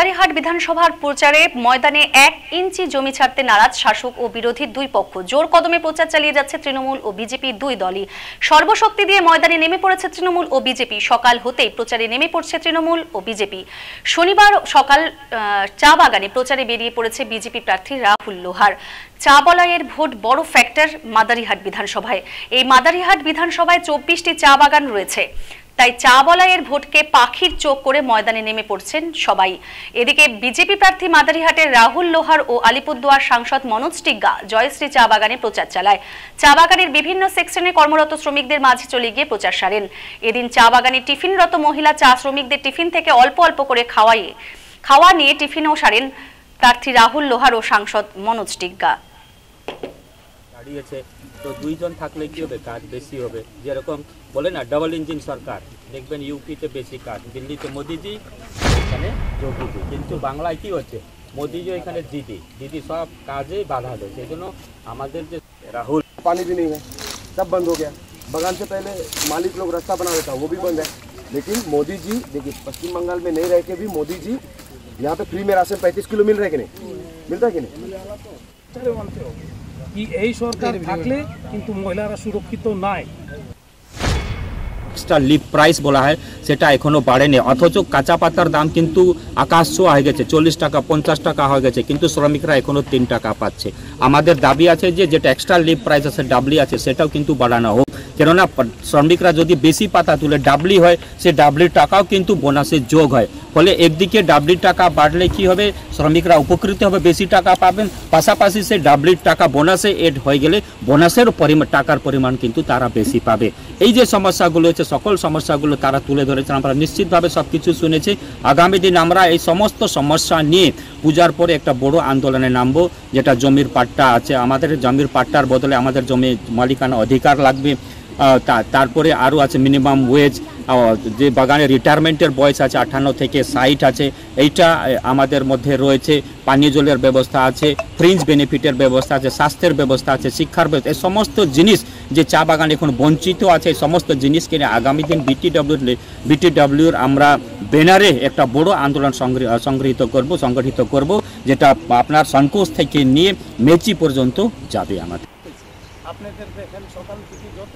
মাদারিহাট বিধানসভার প্রচারে ময়দানে এক ইঞ্চি জমি ছাড়তে নারাজ শাসক ও বিরোধী দুই পক্ষ। জোর কদমে প্রচার চালিয়ে যাচ্ছে তৃণমূল ও বিজেপি দুই দলই। সর্বশক্তি দিয়ে ময়দানে নেমে পড়েছে তৃণমূল ও বিজেপি। সকাল হতেই প্রচারে নেমে পড়ছে তৃণমূল ও বিজেপি। শনিবার সকাল চা বাগানে প্রচারে বেরিয়ে পড়েছে বিজেপি প্রার্থী রাহুল লোহার। চা বলয়ের ভোট বড় ফ্যাক্টর মাদারিহাট বিধানসভায়। এই মাদারিহাট বিধানসভায় চব্বিশটি চা বাগান রয়েছে। তাই চা বলাইয়ের ভোটকে পাখির চোখ করে ময়দানে নেমে পড়ছেন সবাই। এদিকে বিজেপি প্রার্থী মাদারিহাটের রাহুল লোহার ও আলিপুরদুয়ার সাংসদ মনোজ টিগ্গা জয়শ্রী চা বাগানে প্রচার চালায়। চা বাগানের বিভিন্ন সেকশনে কর্মরত শ্রমিকদের মাঝে চলে গিয়ে প্রচার সারেন। এদিন চা বাগানে টিফিনরত মহিলা চা শ্রমিকদের টিফিন থেকে অল্প অল্প করে খাওয়াইয়ে খাওয়া নিয়ে টিফিনও সারেন প্রার্থী রাহুল লোহার ও সাংসদ মনোজ টিগ্গা। দাঁড়িয়েছে তো দুইজন থাকলে কি হবে কাজ বেশি হবে যেরকম বলে না ডাবল ইঞ্জিন সরকার দেখবেন ইউপিতে বেশি কাজ দিল্লিতে মোদিজি এখানে যোগীজি কিন্তু বাংলায় কি হচ্ছে মোদিজি এখানে দিদি দিদি সব কাজেই বাধা দেয় সেই জন্য আমাদের যে রাহুল पानी भी नहीं है सब बंद हो गया बगान से पहले मालिक लोग रास्ता बना देता वो भी बंद है लेकिन मोदी जी देखिए पश्चिम बंगाल में नहीं रह के भी मोदी जी यहाँ पे फ्री में राशन पैंतीस किलो मिल रहा है कि नहीं मिलता है कि नहीं তাহলে মানতে হবে কি এই সরকার থাকলে কিন্তু মহিলারা সুরক্ষিত নাই। এক্সট্রা লিপ প্রাইস বলা হয়, সেটা এখনও বাড়েনি। অথচ কাঁচা পাতার দাম কিন্তু আকাশ ছোঁয়া হয়ে গেছে, চল্লিশ টাকা, পঞ্চাশ টাকা হয়ে গেছে, কিন্তু শ্রমিকরা এখনও তিন টাকা পাচ্ছে। আমাদের দাবি আছে যে, যেটা এক্সট্রা লিপ প্রাইস আছে ডাবলি আছে, সেটাও কিন্তু বাড়ানো হোক। কেননা শ্রমিকরা যদি বেশি পাতা তুলে ডাবলি হয়, সে ডাবলির টাকাও কিন্তু বোনাসে যোগ হয়। ফলে একদিকে ডাবলির টাকা বাড়লে কি হবে? শ্রমিকরা উপকৃত হবে, বেশি টাকা পাবেন। পাশাপাশি সে ডাবলির টাকা বোনাসে এড হয়ে গেলে বোনাসের পরিমাণ টাকার পরিমাণ কিন্তু তারা বেশি পাবে। এই যে সমস্যাগুলো হচ্ছে, সকল সমস্যাগুলো তারা তুলে ধরেছেন। আমরা নিশ্চিতভাবে সব কিছু শুনেছি। আগামী দিন আমরা এই সমস্ত সমস্যা নিয়ে পূজার পরে একটা বড় আন্দোলনে নামবো, যেটা জমির পাট্টা আছে। আমাদের জমির পাট্টার বদলে আমাদের জমি মালিকানা অধিকার লাগবে। তারপরে আরও আছে মিনিমাম ওয়েজ যে বাগানে রিটায়ারমেন্টের বয়স আছে আঠান্ন থেকে ষাট আছে, এইটা আমাদের মধ্যে রয়েছে, পানীয় জলের ব্যবস্থা আছে ফ্রিঞ্জ বেনিফিটের ব্যবস্থা আছে, স্বাস্থ্যের ব্যবস্থা আছে, শিক্ষার ব্যবস্থা, এই সমস্ত জিনিস যে চা বাগান এখন বঞ্চিত আছে, এই সমস্ত জিনিসকে নিয়ে আগামী দিন বিটিডব্লিউ বিটিডব্লিউর আমরা ব্যানারে একটা বড় আন্দোলন সংগৃ- সংগৃহীত করব, সংগঠিত করব, যেটা আপনার সংকোচ থেকে নিয়ে মেচি পর্যন্ত যাবে আমাদের। আপনাদের দেখেন সকাল থেকে যত